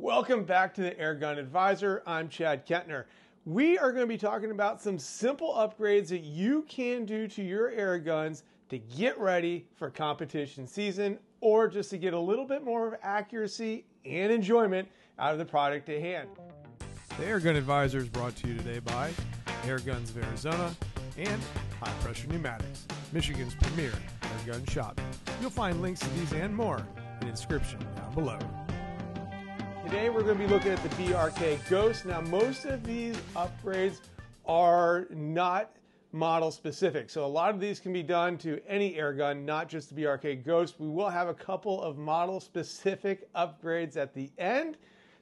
Welcome back to the Airgun Advisor. I'm Chad Kentner. We are going to be talking about some simple upgrades that you can do to your air guns to get ready for competition season or just to get a little bit more of accuracy and enjoyment out of the product at hand. The Airgun Advisor is brought to you today by Airguns of Arizona and High Pressure Pneumatics, Michigan's premier airgun shop. You'll find links to these and more in the description down below. Today we're going to be looking at the BRK Ghost. Now most of these upgrades are not model specific. So a lot of these can be done to any air gun, not just the BRK Ghost. We will have a couple of model specific upgrades at the end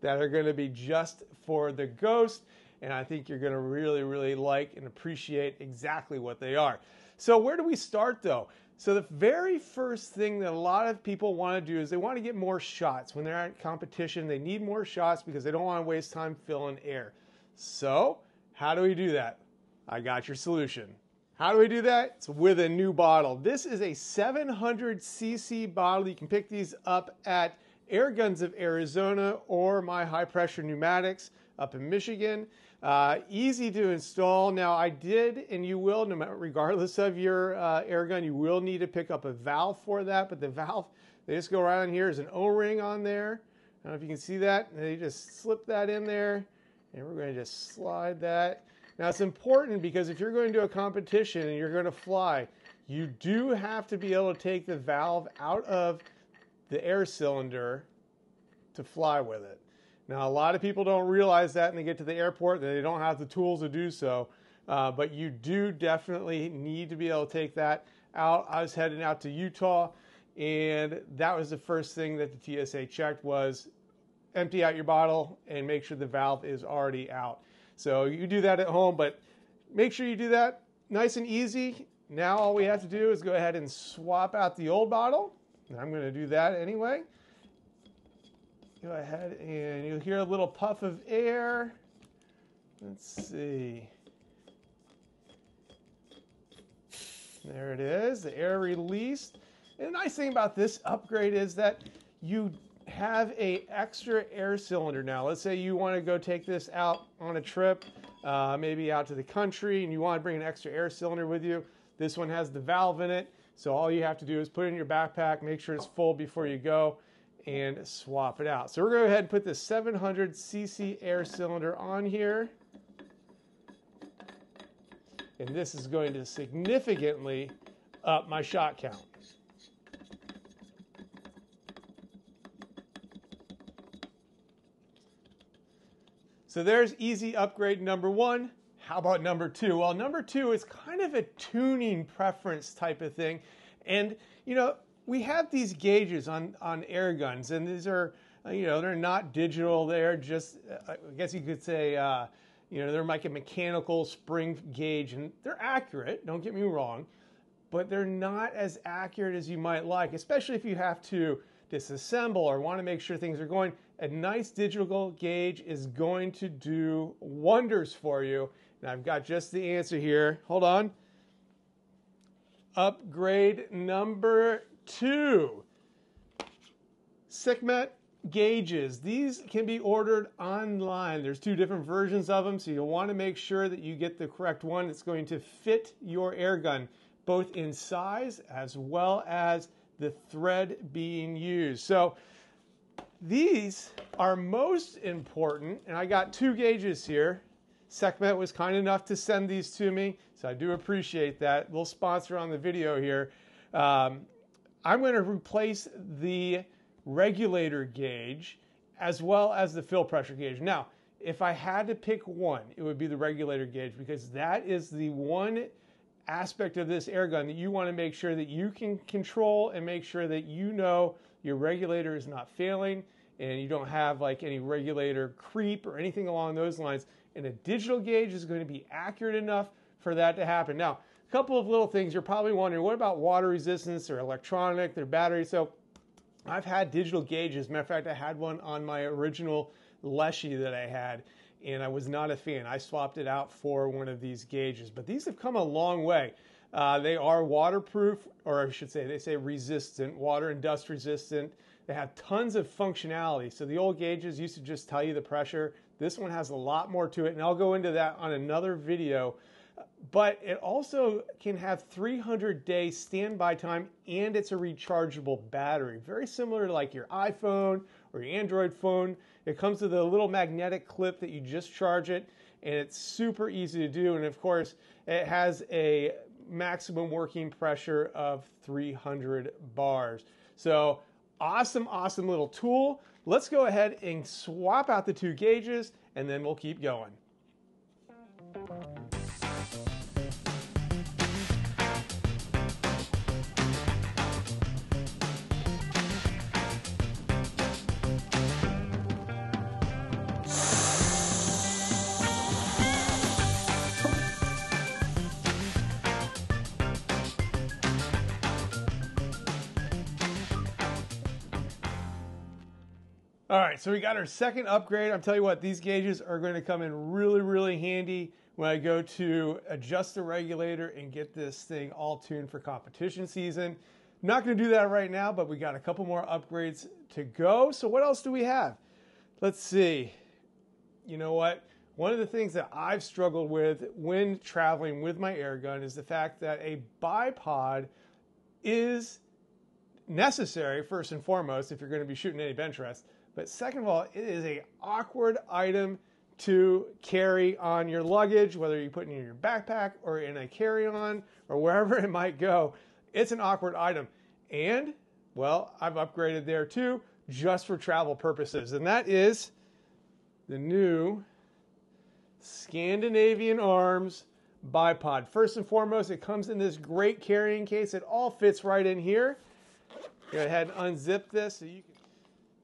that are going to be just for the Ghost. And I think you're going to really, really like and appreciate exactly what they are. So where do we start though? So the very first thing that a lot of people want to do is they want to get more shots. When they're at competition, they need more shots because they don't want to waste time filling air. So how do we do that? I got your solution. How do we do that? It's with a new bottle. This is a 700cc bottle. You can pick these up at Air Guns of Arizona or my high pressure pneumatics up in Michigan. Uh, easy to install. Now, I did, and you will, regardless of your uh, air gun, you will need to pick up a valve for that. But the valve, they just go right on here. There's an O-ring on there. I don't know if you can see that. They just slip that in there, and we're going to just slide that. Now, it's important because if you're going to a competition and you're going to fly, you do have to be able to take the valve out of the air cylinder to fly with it. Now, a lot of people don't realize that and they get to the airport, they don't have the tools to do so. Uh, but you do definitely need to be able to take that out. I was heading out to Utah, and that was the first thing that the TSA checked was empty out your bottle and make sure the valve is already out. So you do that at home, but make sure you do that nice and easy. Now all we have to do is go ahead and swap out the old bottle. I'm going to do that anyway go ahead and you'll hear a little puff of air. Let's see. There it is, the air released. And the nice thing about this upgrade is that you have a extra air cylinder now. Let's say you want to go take this out on a trip, uh, maybe out to the country, and you want to bring an extra air cylinder with you. This one has the valve in it, so all you have to do is put it in your backpack, make sure it's full before you go, and swap it out. So we're going to go ahead and put the 700cc air cylinder on here. And this is going to significantly up my shot count. So there's easy upgrade number one. How about number two? Well, number two is kind of a tuning preference type of thing. And, you know, we have these gauges on, on air guns, and these are, uh, you know, they're not digital. They're just, uh, I guess you could say, uh, you know, they're like a mechanical spring gauge, and they're accurate, don't get me wrong, but they're not as accurate as you might like, especially if you have to disassemble or want to make sure things are going. A nice digital gauge is going to do wonders for you. And I've got just the answer here. Hold on. Upgrade number two, Sekhmet gauges. These can be ordered online. There's two different versions of them, so you'll want to make sure that you get the correct one that's going to fit your air gun, both in size as well as the thread being used. So these are most important, and I got two gauges here. Sekhmet was kind enough to send these to me, so I do appreciate that. Little sponsor on the video here. Um, I'm going to replace the regulator gauge as well as the fill pressure gauge. Now, if I had to pick one, it would be the regulator gauge because that is the one aspect of this air gun that you want to make sure that you can control and make sure that you know your regulator is not failing and you don't have like any regulator creep or anything along those lines. And a digital gauge is going to be accurate enough for that to happen. Now, a couple of little things you're probably wondering what about water resistance or electronic, their battery? So I've had digital gauges. Matter of fact, I had one on my original Leshy that I had, and I was not a fan. I swapped it out for one of these gauges, but these have come a long way. Uh, they are waterproof, or I should say, they say resistant, water and dust resistant. They have tons of functionality. So the old gauges used to just tell you the pressure. This one has a lot more to it, and I'll go into that on another video. But it also can have 300 day standby time and it's a rechargeable battery. Very similar to like your iPhone or your Android phone. It comes with a little magnetic clip that you just charge it and it's super easy to do. And of course, it has a maximum working pressure of 300 bars. So awesome, awesome little tool. Let's go ahead and swap out the two gauges and then we'll keep going. All right, so we got our second upgrade. I'm telling you what, these gauges are going to come in really, really handy when I go to adjust the regulator and get this thing all tuned for competition season. not going to do that right now, but we got a couple more upgrades to go. So what else do we have? Let's see. You know what? One of the things that I've struggled with when traveling with my air gun is the fact that a bipod is necessary first and foremost if you're going to be shooting any bench rest but second of all, it is a awkward item to carry on your luggage, whether you put it in your backpack or in a carry-on or wherever it might go. It's an awkward item. And, well, I've upgraded there too, just for travel purposes. And that is the new Scandinavian Arms bipod. First and foremost, it comes in this great carrying case. It all fits right in here. Go ahead and unzip this so you can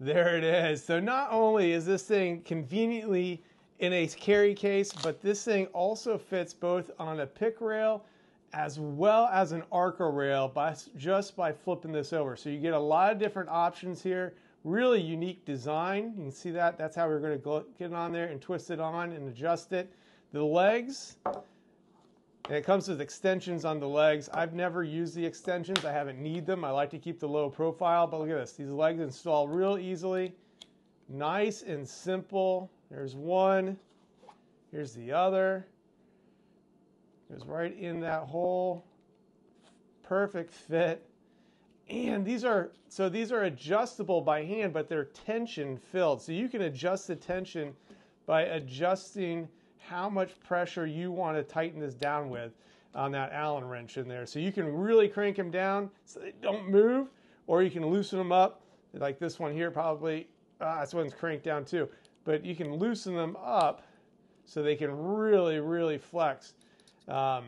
there it is. So not only is this thing conveniently in a carry case, but this thing also fits both on a pick rail as well as an Arca rail by, just by flipping this over. So you get a lot of different options here. Really unique design. You can see that. That's how we're going to get it on there and twist it on and adjust it. The legs, and it comes with extensions on the legs. I've never used the extensions. I haven't need them. I like to keep the low profile, but look at this. These legs install real easily. Nice and simple. There's one. Here's the other. Goes right in that hole. Perfect fit. And these are, so these are adjustable by hand, but they're tension filled. So you can adjust the tension by adjusting how much pressure you want to tighten this down with on that Allen wrench in there. So you can really crank them down so they don't move, or you can loosen them up like this one here probably, ah, this one's cranked down too. But you can loosen them up so they can really, really flex. Um,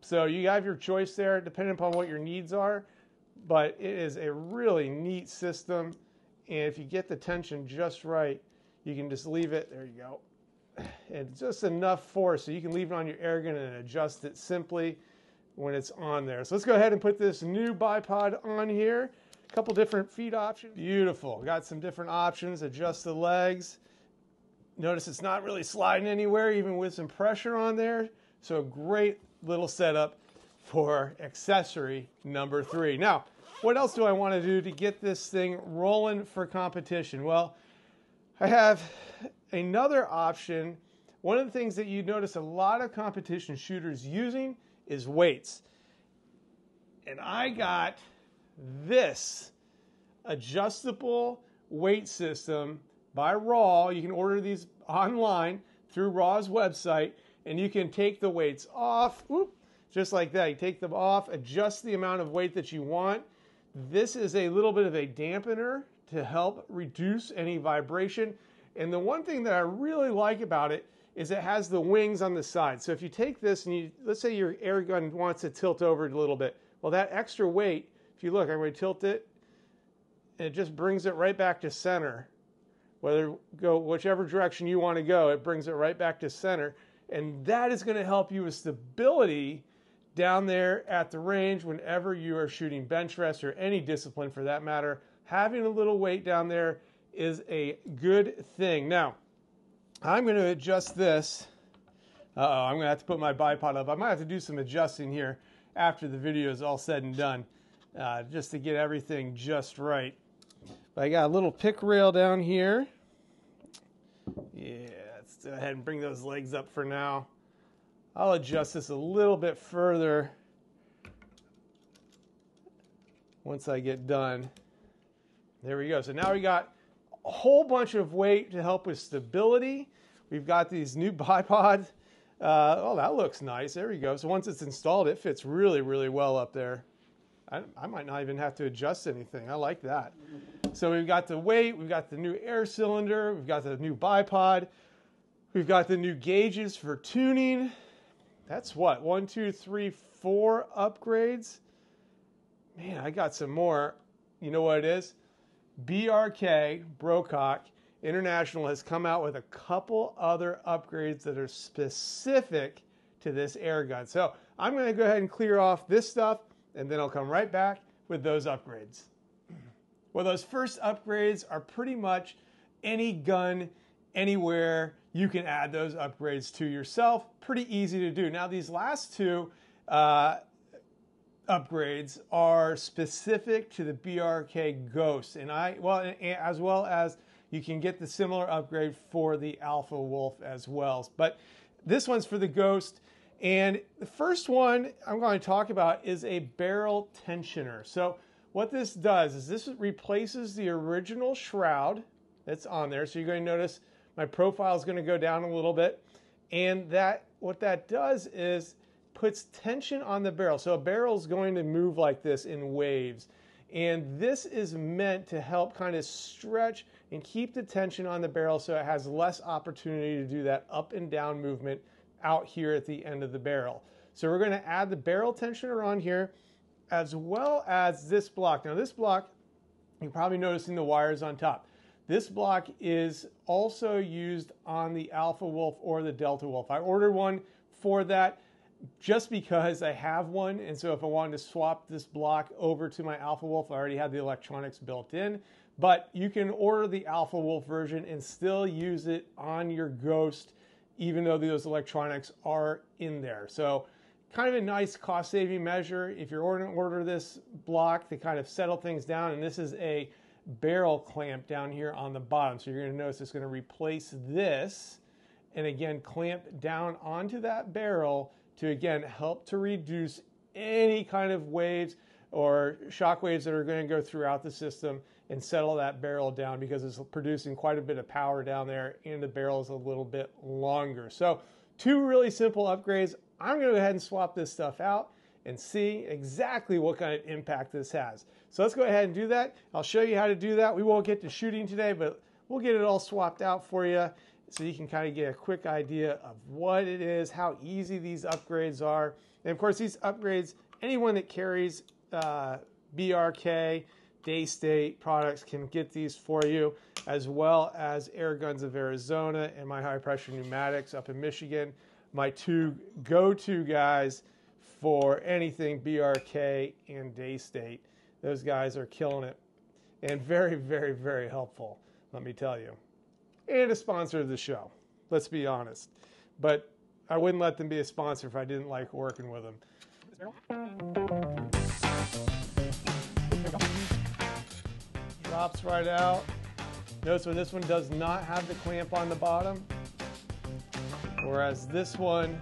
so you have your choice there depending upon what your needs are, but it is a really neat system. And if you get the tension just right, you can just leave it, there you go, and just enough force so you can leave it on your air gun and adjust it simply when it's on there. So let's go ahead and put this new bipod on here. A couple different feed options. Beautiful. Got some different options. Adjust the legs. Notice it's not really sliding anywhere, even with some pressure on there. So a great little setup for accessory number three. Now, what else do I want to do to get this thing rolling for competition? Well, I have Another option, one of the things that you notice a lot of competition shooters using is weights. And I got this adjustable weight system by Raw. You can order these online through Raw's website, and you can take the weights off, whoop, just like that. You take them off, adjust the amount of weight that you want. This is a little bit of a dampener to help reduce any vibration. And the one thing that I really like about it is it has the wings on the side. So if you take this and you, let's say your air gun wants to tilt over a little bit. Well, that extra weight, if you look, I'm going to tilt it, and it just brings it right back to center. Whether go whichever direction you want to go, it brings it right back to center. And that is going to help you with stability down there at the range whenever you are shooting bench rest or any discipline for that matter. Having a little weight down there is a good thing. Now, I'm going to adjust this. Uh oh, I'm going to have to put my bipod up. I might have to do some adjusting here after the video is all said and done, uh, just to get everything just right. I got a little pick rail down here. Yeah, let's go ahead and bring those legs up for now. I'll adjust this a little bit further once I get done. There we go. So now we got whole bunch of weight to help with stability. We've got these new bipods. Uh, oh, that looks nice. There we go. So once it's installed, it fits really, really well up there. I, I, might not even have to adjust anything. I like that. So we've got the weight, we've got the new air cylinder, we've got the new bipod, we've got the new gauges for tuning. That's what, one, two, three, four upgrades? Man, I got some more. You know what it is? BRK, Brocock International has come out with a couple other upgrades that are specific to this air gun. So I'm going to go ahead and clear off this stuff and then I'll come right back with those upgrades. Well, those first upgrades are pretty much any gun, anywhere, you can add those upgrades to yourself. Pretty easy to do. Now, these last two uh, upgrades are specific to the BRK Ghost, and I well, as well as you can get the similar upgrade for the Alpha Wolf as well. But this one's for the Ghost. And the first one I'm going to talk about is a barrel tensioner. So what this does is this replaces the original shroud that's on there. So you're going to notice my profile is going to go down a little bit. And that what that does is puts tension on the barrel. So a barrel is going to move like this in waves. And this is meant to help kind of stretch and keep the tension on the barrel so it has less opportunity to do that up and down movement out here at the end of the barrel. So we're going to add the barrel tensioner on here as well as this block. Now this block, you're probably noticing the wires on top. This block is also used on the Alpha Wolf or the Delta Wolf. I ordered one for that just because I have one. And so if I wanted to swap this block over to my Alpha Wolf, I already had the electronics built in. But you can order the Alpha Wolf version and still use it on your Ghost even though those electronics are in there. So kind of a nice cost saving measure. If you're ordering order this block to kind of settle things down, and this is a barrel clamp down here on the bottom. So you're going to notice it's going to replace this and again clamp down onto that barrel to again help to reduce any kind of waves or shock waves that are going to go throughout the system and settle that barrel down because it's producing quite a bit of power down there and the barrel is a little bit longer. So two really simple upgrades. I'm going to go ahead and swap this stuff out and see exactly what kind of impact this has. So let's go ahead and do that. I'll show you how to do that. We won't get to shooting today, but we'll get it all swapped out for you so you can kind of get a quick idea of what it is, how easy these upgrades are. And of course, these upgrades, anyone that carries uh, BRK, Daystate products can get these for you, as well as Air Guns of Arizona and my high pressure pneumatics up in Michigan. My two go to guys for anything BRK and Daystate. Those guys are killing it and very, very, very helpful, let me tell you. And a sponsor of the show, let's be honest. But I wouldn't let them be a sponsor if I didn't like working with them. Drops right out. Notice when this one does not have the clamp on the bottom, whereas this one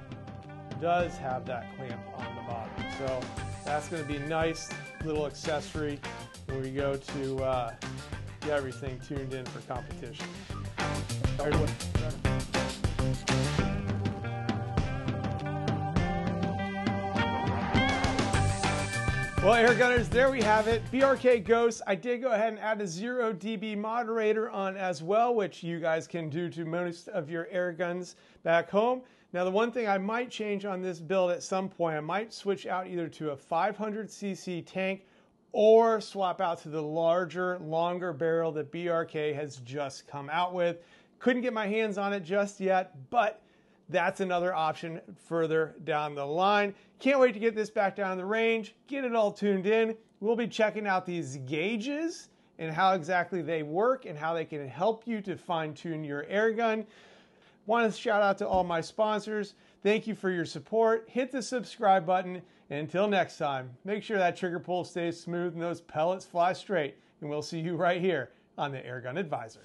does have that clamp on the bottom. So that's going to be nice little accessory when we go to uh, get everything tuned in for competition. Well, air gunners, there we have it. BRK Ghost. I did go ahead and add a zero dB moderator on as well, which you guys can do to most of your air guns back home. Now, the one thing I might change on this build at some point, I might switch out either to a 500cc tank or swap out to the larger, longer barrel that BRK has just come out with. Couldn't get my hands on it just yet, but that's another option further down the line. Can't wait to get this back down the range, get it all tuned in. We'll be checking out these gauges and how exactly they work and how they can help you to fine tune your air gun. Want to shout out to all my sponsors. Thank you for your support. Hit the subscribe button. And until next time, make sure that trigger pull stays smooth and those pellets fly straight. And we'll see you right here on the Airgun Advisor.